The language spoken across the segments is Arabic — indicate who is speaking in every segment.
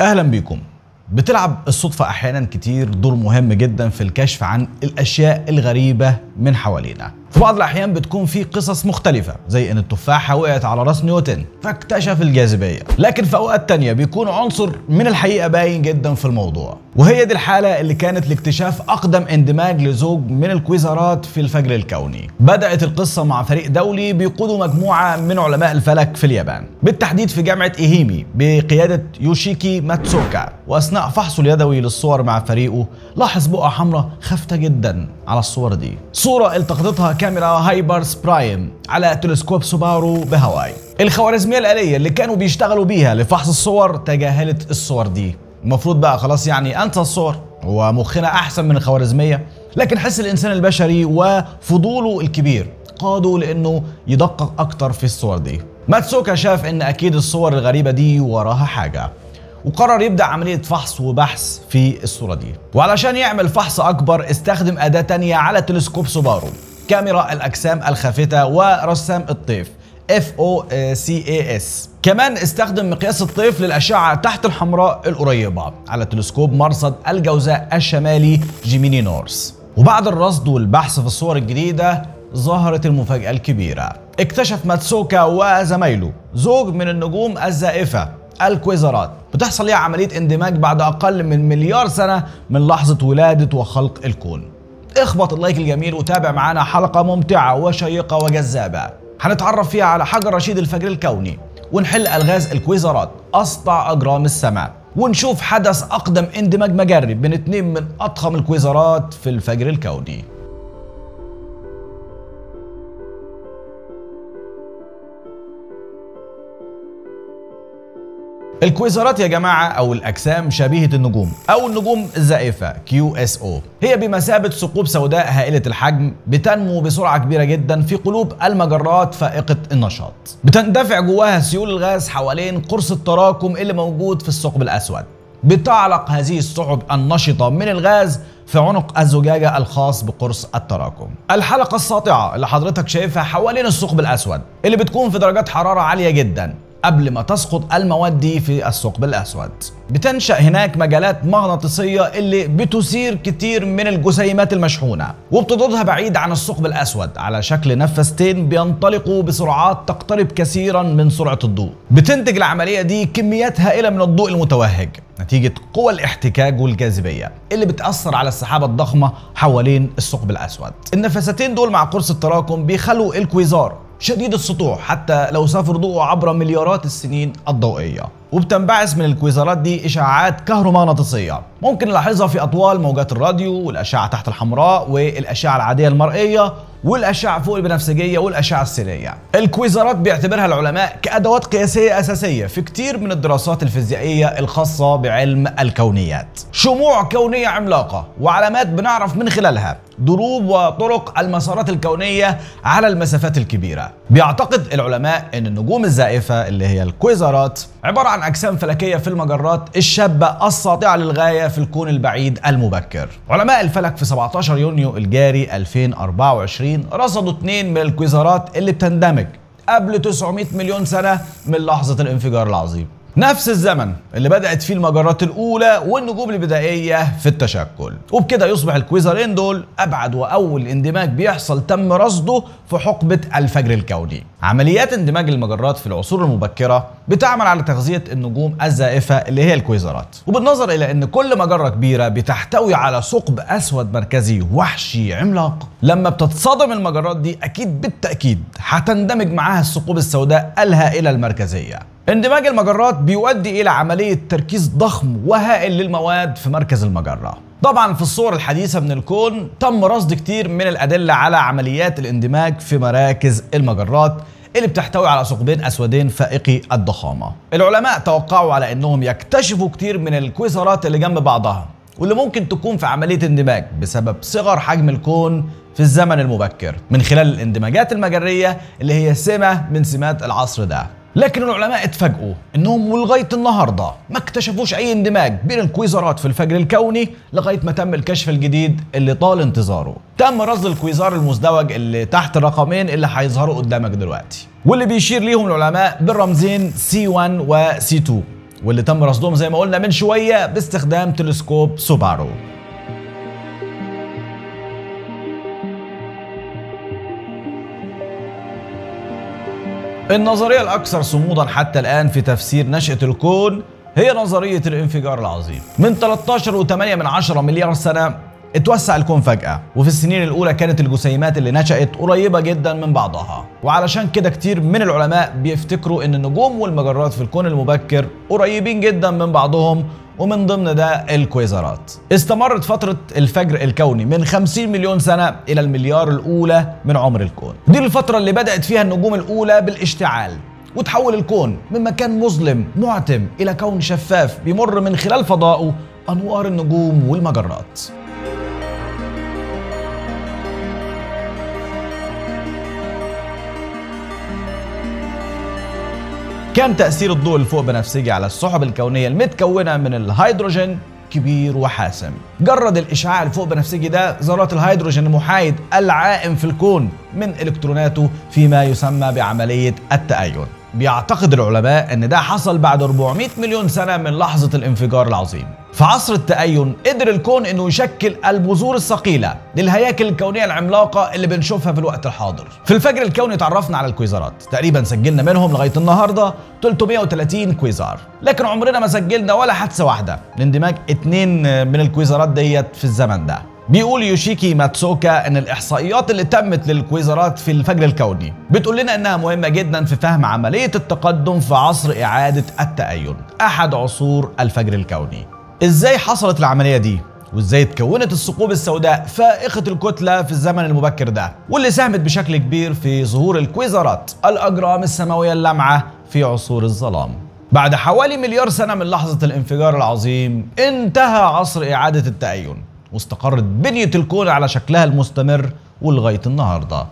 Speaker 1: أهلا بيكم. بتلعب الصدفة أحيانا كتير دور مهم جدا في الكشف عن الأشياء الغريبة من حوالينا. في بعض الأحيان بتكون في قصص مختلفة زي إن التفاحة وقعت على راس نيوتن فاكتشف الجاذبية. لكن في أوقات تانية بيكون عنصر من الحقيقة باين جدا في الموضوع. وهي دي الحالة اللي كانت لاكتشاف أقدم اندماج لزوج من الكويزرات في الفجر الكوني. بدأت القصة مع فريق دولي بيقودوا مجموعة من علماء الفلك في اليابان. بالتحديد في جامعة إيهيمي بقيادة يوشيكي ماتسوكا. وأثناء فحصه اليدوي للصور مع فريقه لاحظ بقعة حمراء خافتة جدا. على الصور دي. صورة التقطتها كاميرا Hyper Suprime على تلسكوب سوبارو بهاواي. الخوارزمية الآلية اللي كانوا بيشتغلوا بيها لفحص الصور تجاهلت الصور دي. المفروض بقى خلاص يعني أنسى الصور ومخنا أحسن من الخوارزمية. لكن حس الإنسان البشري وفضوله الكبير قادوا لأنه يدقق أكتر في الصور دي. ماتسوكا شاف إن أكيد الصور الغريبة دي وراها حاجة. وقرر يبدأ عملية فحص وبحث في الصورة دي. وعلشان يعمل فحص أكبر استخدم أداة تانية على تلسكوب سوبارو كاميرا الأجسام الخافتة ورسام الطيف اف أو سي اي اس كمان استخدم مقياس الطيف للأشعة تحت الحمراء القريبة على تلسكوب مرصد الجوزاء الشمالي Gemini North. وبعد الرصد والبحث في الصور الجديدة ظهرت المفاجأة الكبيرة. اكتشف ماتسوكا وزمايله زوج من النجوم الزائفة الكويزرات. بتحصل ليها عملية اندماج بعد أقل من مليار سنة من لحظة ولادة وخلق الكون. اخبط ال like الجميل وتابع معانا حلقة ممتعة وشيقة وجذابة. هنتعرف فيها على حجر رشيد الفجر الكوني ونحل ألغاز الكويزرات اسطع أجرام السماء. ونشوف حدث أقدم اندماج مجري بين اتنين من أضخم الكويزرات في الفجر الكوني. الكويزرات يا جماعة أو الأجسام شبيهة النجوم أو النجوم الزائفة QSO هي بمثابة ثقوب سوداء هائلة الحجم بتنمو بسرعة كبيرة جدا في قلوب المجرات فائقة النشاط. بتندفع جواها سيول الغاز حوالين قرص التراكم اللي موجود في الثقب الأسود. بتعلق هذه السحب النشطة من الغاز في عنق الزجاجة الخاص بقرص التراكم. الحلقة الساطعة اللي حضرتك شايفها حوالين الثقب الأسود اللي بتكون في درجات حرارة عالية جدا. قبل ما تسقط المواد دي في الثقب الأسود. بتنشأ هناك مجالات مغناطيسية اللي بتثير كتير من الجسيمات المشحونة وبتطردها بعيد عن الثقب الأسود على شكل نفستين بينطلقوا بسرعات تقترب كثيرا من سرعة الضوء. بتنتج العملية دي كميات هائله من الضوء المتوهج نتيجة قوى الاحتكاك والجاذبية اللي بتأثر على السحابة الضخمة حوالين الثقب الأسود. النفستين دول مع قرص التراكم بيخلوا الكويزار شديد السطوع حتى لو سافر ضوءه عبر مليارات السنين الضوئية. وبتنبعث من الكويزرات دي إشعاعات كهرومغناطيسية. ممكن نلاحظها في أطوال موجات الراديو والأشعة تحت الحمراء والأشعة العادية المرئية والأشعة فوق البنفسجية والأشعة السينية الكويزرات بيعتبرها العلماء كأدوات قياسية أساسية في كتير من الدراسات الفيزيائية الخاصة بعلم الكونيات. شموع كونية عملاقة وعلامات بنعرف من خلالها دروب وطرق المسارات الكونية على المسافات الكبيرة. بيعتقد العلماء أن النجوم الزائفة اللي هي الكويزرات عبارة عن أجسام فلكية في المجرات الشابة الساطعة للغاية في الكون البعيد المبكر. علماء الفلك في 17 يونيو الجاري 2024 رصدوا اثنين من الكويزرات اللي بتندمج قبل 900 مليون سنة من لحظة الانفجار العظيم. نفس الزمن اللي بدأت فيه المجرات الأولى والنجوم البدائية في التشكل. وبكده يصبح الكويزرين دول أبعد وأول اندماج بيحصل تم رصده في حقبة الفجر الكوني. عمليات اندماج المجرات في العصور المبكرة بتعمل على تغذية النجوم الزائفة اللي هي الكويزرات. وبالنظر إلى أن كل مجرة كبيرة بتحتوي على ثقب أسود مركزي وحشي عملاق لما بتتصادم المجرات دي أكيد بالتأكيد هتندمج معاها الثقوب السوداء الهائلة المركزية. اندماج المجرات بيؤدي إلى عملية تركيز ضخم وهائل للمواد في مركز المجرة. طبعا في العصور الحديثة من الكون تم رصد كتير من الأدلة على عمليات الاندماج في مراكز المجرات اللي بتحتوي على ثقبين أسودين فائقي الضخامة. العلماء توقعوا على أنهم يكتشفوا كتير من الكويزرات اللي جنب بعضها واللي ممكن تكون في عملية اندماج بسبب صغر حجم الكون في الزمن المبكر من خلال الاندماجات المجرية اللي هي سمة من سمات العصر ده. لكن العلماء اتفاجئوا إنهم ولغايه النهارده ما اكتشفوش أي اندماج بين الكويزرات في الفجر الكوني لغاية ما تم الكشف الجديد اللي طال انتظاره. تم رصد الكويزار المزدوج اللي تحت الرقمين اللي هيظهروا قدامك دلوقتي. واللي بيشير ليهم العلماء بالرمزين C1 و C2 واللي تم رصدهم زي ما قلنا من شوية باستخدام تلسكوب سوبارو النظرية الأكثر صمودا حتى الآن في تفسير نشأة الكون هي نظرية الانفجار العظيم. من 13.8 من 10 مليار سنة اتوسع الكون فجأة وفي السنين الأولى كانت الجسيمات اللي نشأت قريبة جدا من بعضها. وعلشان كده كتير من العلماء بيفتكروا إن النجوم والمجرات في الكون المبكر قريبين جدا من بعضهم ومن ضمن ده الكويزرات. استمرت فترة الفجر الكوني من 50 مليون سنة إلى المليار الأولى من عمر الكون. دي الفترة اللي بدأت فيها النجوم الأولى بالاشتعال وتحول الكون من مكان مظلم معتم إلى كون شفاف بيمر من خلال فضائه أنوار النجوم والمجرات. كان تأثير الضوء الفوق بنفسجي على السحب الكونية المتكونة من الهيدروجين كبير وحاسم. جرد الإشعاع الفوق بنفسجي ده ذرات الهيدروجين المحايد العائم في الكون من إلكتروناته فيما يسمى بعملية التأين بيعتقد العلماء إن ده حصل بعد 400 مليون سنة من لحظة الانفجار العظيم في عصر التأين قدر الكون إنه يشكل البذور الثقيلة للهياكل الكونية العملاقة اللي بنشوفها في الوقت الحاضر. في الفجر الكوني تعرفنا على الكويزرات، تقريبا سجلنا منهم لغاية النهاردة 330 كويزار، لكن عمرنا ما سجلنا ولا حادثة واحدة لاندماج اتنين من الكويزرات ديت في الزمن ده. بيقول يوشيكي ماتسوكا إن الإحصائيات اللي تمت للكويزرات في الفجر الكوني بتقول لنا إنها مهمة جدا في فهم عملية التقدم في عصر إعادة التأين. أحد عصور الفجر الكوني. إزاي حصلت العملية دي؟ وإزاي اتكونت الثقوب السوداء فائقة الكتلة في الزمن المبكر ده؟ واللي ساهمت بشكل كبير في ظهور الكويزرات الأجرام السماوية اللامعة في عصور الظلام. بعد حوالي مليار سنة من لحظة الانفجار العظيم انتهى عصر إعادة التأين. واستقرت بنية الكون على شكلها المستمر ولغاية النهارده.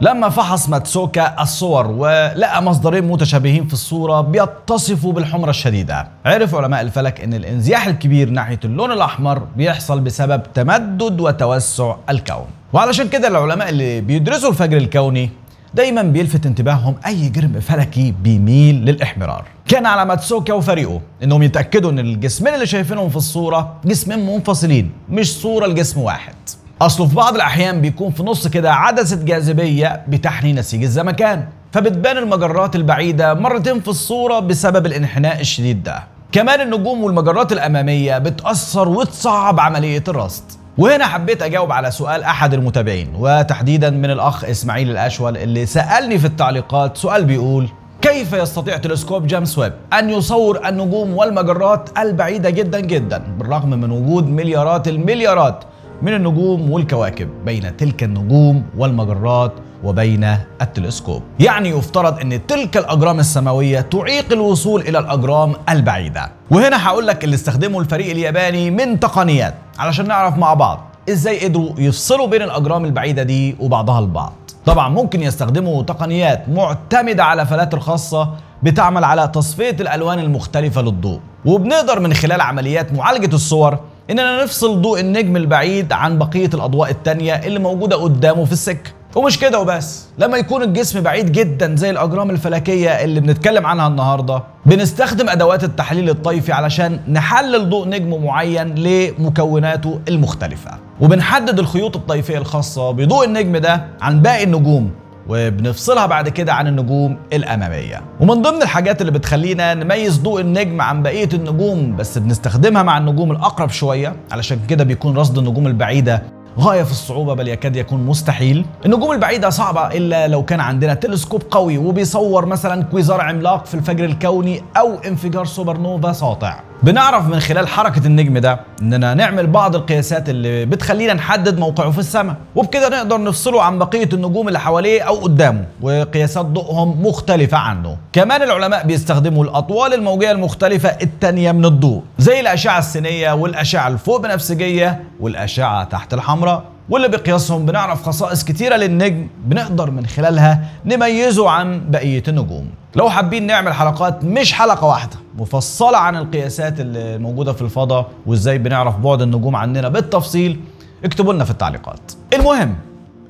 Speaker 1: لما فحص ماتسوكا الصور ولقى مصدرين متشابهين في الصورة بيتصفوا بالحمرة الشديدة. عرف علماء الفلك إن الإنزياح الكبير ناحية اللون الأحمر بيحصل بسبب تمدد وتوسع الكون. وعلشان كده العلماء اللي بيدرسوا الفجر الكوني دايما بيلفت انتباههم أي جرم فلكي بيميل للإحمرار. كان على ماتسوكا وفريقه إنهم يتأكدوا إن الجسمين اللي شايفينهم في الصورة جسمين منفصلين مش صورة لجسم واحد. أصله في بعض الأحيان بيكون في نص كده عدسة جاذبية بتحني نسيج الزمكان فبتبان المجرات البعيدة مرتين في الصورة بسبب الانحناء الشديد ده. كمان النجوم والمجرات الأمامية بتأثر وتصعب عملية الرصد. وهنا حبيت أجاوب على سؤال أحد المتابعين وتحديدا من الأخ إسماعيل الأشول اللي سألني في التعليقات سؤال بيقول كيف يستطيع تلسكوب جيمس ويب أن يصور النجوم والمجرات البعيدة جدا جدا بالرغم من وجود مليارات المليارات؟ من النجوم والكواكب بين تلك النجوم والمجرات وبين التلسكوب. يعني يفترض إن تلك الأجرام السماوية تعيق الوصول إلى الأجرام البعيدة. وهنا هقول لك اللي استخدمه الفريق الياباني من تقنيات علشان نعرف مع بعض إزاي قدروا يفصلوا بين الأجرام البعيدة دي وبعضها البعض. طبعا ممكن يستخدموا تقنيات معتمدة على فلاتر خاصه بتعمل على تصفية الألوان المختلفة للضوء. وبنقدر من خلال عمليات معالجة الصور إننا نفصل ضوء النجم البعيد عن بقية الأضواء التانية اللي موجودة قدامه في السكة. ومش كده وبس. لما يكون الجسم بعيد جدا زي الأجرام الفلكية اللي بنتكلم عنها النهارده بنستخدم أدوات التحليل الطيفي علشان نحلل ضوء نجم معين لمكوناته المختلفة. وبنحدد الخيوط الطيفية الخاصة بضوء النجم ده عن باقي النجوم. وبنفصلها بعد كده عن النجوم الأمامية. ومن ضمن الحاجات اللي بتخلينا نميز ضوء النجم عن بقية النجوم بس بنستخدمها مع النجوم الأقرب شوية علشان كده بيكون رصد النجوم البعيدة غاية في الصعوبة بل يكاد يكون مستحيل. النجوم البعيدة صعبة إلا لو كان عندنا تلسكوب قوي وبيصور مثلا كويزار عملاق في الفجر الكوني أو انفجار سوبر نوفا ساطع. بنعرف من خلال حركة النجم ده إننا نعمل بعض القياسات اللي بتخلينا نحدد موقعه في السماء وبكده نقدر نفصله عن بقية النجوم اللي حواليه أو قدامه وقياسات ضوءهم مختلفة عنه. كمان العلماء بيستخدموا الأطوال الموجية المختلفة التانية من الضوء زي الأشعة السينية والأشعة الفوق بنفسجية والأشعة تحت الحمراء. واللي بقياسهم بنعرف خصائص كتيرة للنجم بنقدر من خلالها نميزه عن بقية النجوم. لو حابين نعمل حلقات مش حلقة واحدة مفصلة عن القياسات اللي موجودة في الفضاء وإزاي بنعرف بعد النجوم عننا بالتفصيل اكتبوا لنا في التعليقات. المهم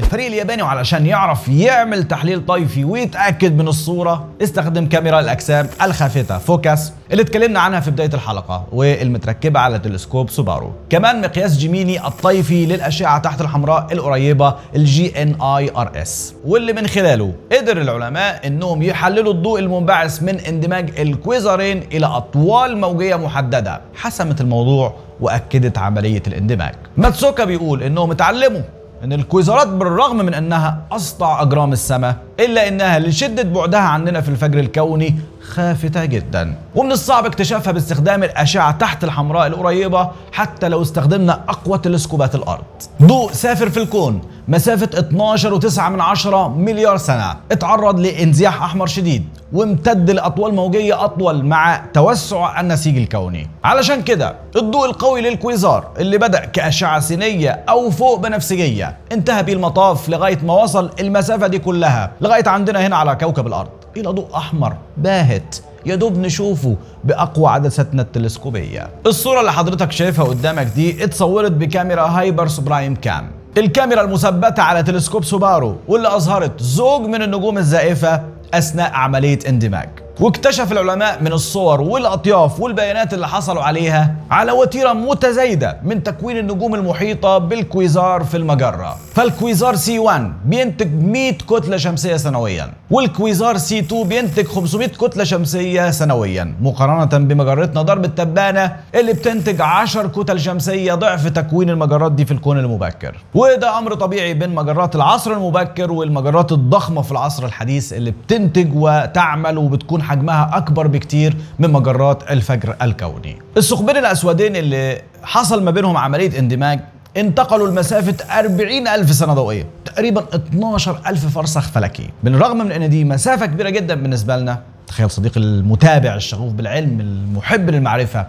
Speaker 1: الفريق الياباني وعلشان يعرف يعمل تحليل طيفي ويتأكد من الصورة استخدم كاميرا الأجسام الخافته FOCAS اللي اتكلمنا عنها في بداية الحلقة والمتركبة على تلسكوب سوبارو. كمان مقياس جيميني الطيفي للأشعة تحت الحمراء القريبة ال GNIRS. واللي من خلاله قدر العلماء إنهم يحللوا الضوء المنبعث من اندماج الكويزرين إلى أطوال موجية محددة حسمت الموضوع وأكدت عملية الاندماج. ماتسوكا بيقول إنهم اتعلموا إن الكويزرات بالرغم من أنها أسطع أجرام السماء إلا إنها لشدة بعدها عننا في الفجر الكوني خافتة جدا. ومن الصعب اكتشافها باستخدام الأشعة تحت الحمراء القريبة حتى لو استخدمنا أقوى تلسكوبات الأرض. ضوء سافر في الكون. مسافة 12.9 من عشرة مليار سنة. اتعرض لانزياح أحمر شديد. وامتد لأطوال موجية أطول مع توسع النسيج الكوني. علشان كده الضوء القوي للكويزار اللي بدأ كأشعة سينية أو فوق بنفسجية. انتهى بيه المطاف لغاية ما وصل المسافة دي كلها. لغاية عندنا هنا على كوكب الأرض. إلى ضوء أحمر باهت يا دوب نشوفه بأقوى عدساتنا التلسكوبية. الصورة اللي حضرتك شايفها قدامك دي اتصورت بكاميرا Hyper Suprime-Cam. الكاميرا المثبتة على تلسكوب سوبارو واللي أظهرت زوج من النجوم الزائفة أثناء عملية اندماج. واكتشف العلماء من الصور والأطياف والبيانات اللي حصلوا عليها على وتيرة متزايدة من تكوين النجوم المحيطة بالكويزار في المجرة. فالكويزار C1 بينتج 100 كتلة شمسية سنويا والكويزار C2 بينتج 500 كتلة شمسية سنويا. مقارنة بمجرتنا درب التبانة اللي بتنتج 10 كتل شمسية ضعف تكوين المجرات دي في الكون المبكر. وده أمر طبيعي بين مجرات العصر المبكر والمجرات الضخمة في العصر الحديث اللي بتنتج وتعمل وبتكون حجمها أكبر بكتير من مجرات الفجر الكوني. الثقبين الأسودين اللي حصل ما بينهم عملية اندماج انتقلوا لمسافة 40 ألف سنة ضوئية تقريبا 12 ألف فرسخ فلكي. بالرغم من أن دي مسافة كبيرة جدا بالنسبة لنا تخيل صديقي المتابع الشغوف بالعلم المحب للمعرفة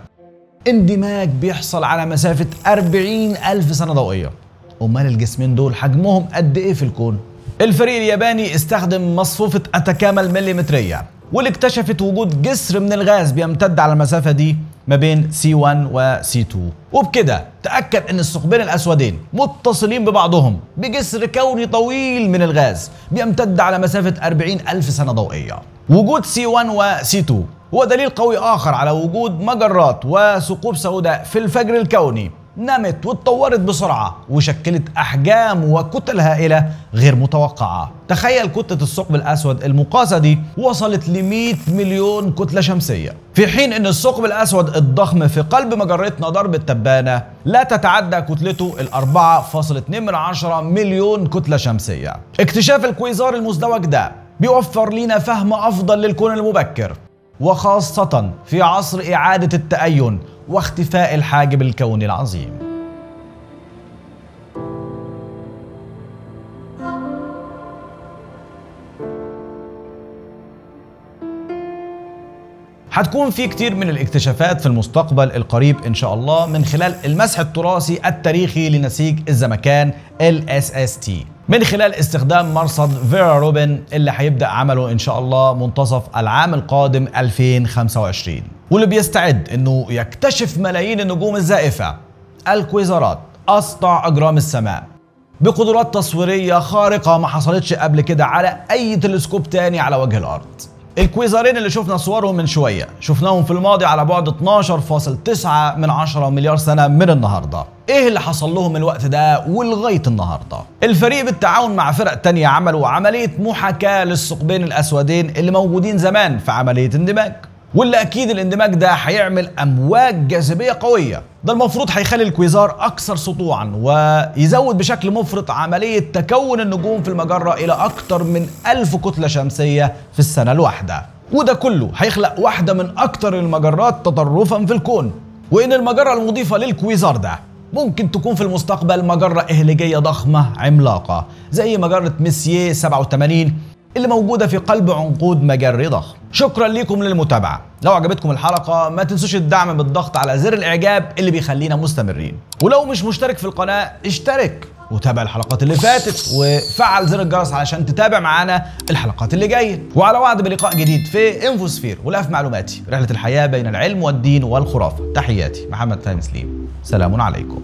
Speaker 1: اندماج بيحصل على مسافة 40 ألف سنة ضوئية. أمال الجسمين دول حجمهم قد إيه في الكون؟ الفريق الياباني استخدم مصفوفة أتاكاما المليمترية. واللي اكتشفت وجود جسر من الغاز بيمتد على المسافة دي ما بين C1 و C2 وبكده تأكد إن الثقبين الأسودين متصلين ببعضهم بجسر كوني طويل من الغاز بيمتد على مسافة 40 ألف سنة ضوئية. وجود C1 و C2 هو دليل قوي آخر على وجود مجرات وثقوب سوداء في الفجر الكوني. نمت واتطورت بسرعة وشكلت أحجام وكتل هائلة غير متوقعة. تخيل كتلة الثقب الأسود المقاسة دي وصلت ل 100 مليون كتلة شمسية. في حين أن الثقب الأسود الضخم في قلب مجرتنا درب التبانة لا تتعدى كتلته ال 4.2 من عشرة مليون كتلة شمسية. اكتشاف الكويزار المزدوج ده بيوفر لنا فهم أفضل للكون المبكر. وخاصة في عصر إعادة التأين واختفاء الحاجب الكوني العظيم. هتكون في كتير من الاكتشافات في المستقبل القريب إن شاء الله من خلال المسح التراثي التاريخي لنسيج الزمكان LSST من خلال استخدام مرصد فيرا روبن اللي هيبدا عمله إن شاء الله منتصف العام القادم 2025 واللي بيستعد إنه يكتشف ملايين النجوم الزائفة. الكويزرات أسطع أجرام السماء. بقدرات تصويرية خارقة ما حصلتش قبل كده على أي تلسكوب تاني على وجه الأرض. الكويزرين اللي شفنا صورهم من شوية. شفناهم في الماضي على بعد 12.9 من 10 مليار سنة من النهارده. إيه اللي حصل لهم الوقت ده ولغاية النهارده؟ الفريق بالتعاون مع فرق تانية عملوا عملية محاكاة للثقبين الأسودين اللي موجودين زمان في عملية اندماج. واللي أكيد الاندماج ده هيعمل أمواج جاذبية قوية. ده المفروض هيخلي الكويزار أكثر سطوعا ويزود بشكل مفرط عملية تكون النجوم في المجرة إلى أكثر من ألف كتلة شمسية في السنة الواحدة. وده كله هيخلق واحدة من أكثر المجرات تطرفا في الكون. وإن المجرة المضيفة للكويزار ده ممكن تكون في المستقبل مجرة إهليجية ضخمة عملاقة زي مجرة ميسيه 87 اللي موجودة في قلب عنقود ضخم شكرا لكم للمتابعة. لو عجبتكم الحلقة ما تنسوش الدعم بالضغط على زر الإعجاب اللي بيخلينا مستمرين. ولو مش مشترك في القناة اشترك وتابع الحلقات اللي فاتت وفعل زر الجرس علشان تتابع معانا الحلقات اللي جاية. وعلى وعد بلقاء جديد في إنفوسفير ولاف معلوماتي رحلة الحياة بين العلم والدين والخرافة. تحياتي محمد فهمي سليم. سلام عليكم.